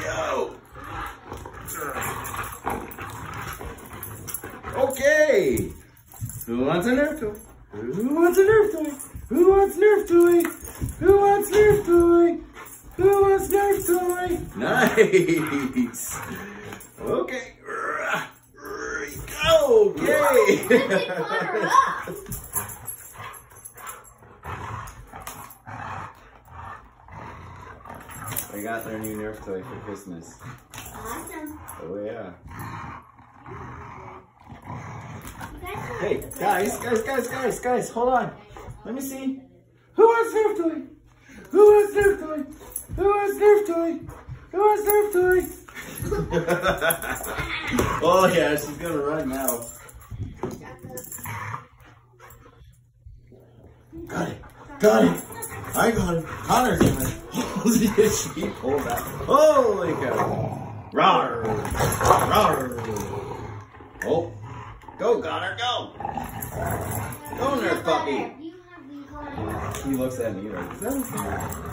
Yo! Yo! Okay! Who wants a Nerf toy? Who wants a Nerf toy? Who wants Nerf toy? Who wants Nerf toy? Who wants Nerf toy? Nice! Okay. Okay! They got their new Nerf toy for Christmas. Awesome. Oh yeah. Hey, guys, guys, guys, guys, guys, hold on. Let me see. Who wants Nerf toy? Who wants Nerf toy? Who wants Nerf toy? Who wants Nerf toy? oh yeah, she's gonna run now. Got it. Got it. I got it. Connor's in it. She pulled that. Holy cow. Rawr. Rawr. Oh. Go, Connor, go. Go, puppy. Have me going. He looks at me like, is that okay?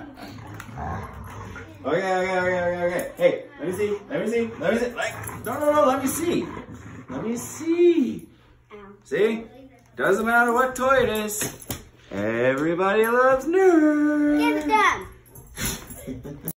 Okay, okay, okay, okay, okay. Hey, let me see, let me see, let me see. Like, no, no, no, let me see. Let me see. See? Doesn't matter what toy it is. Everybody loves nerds. Give it.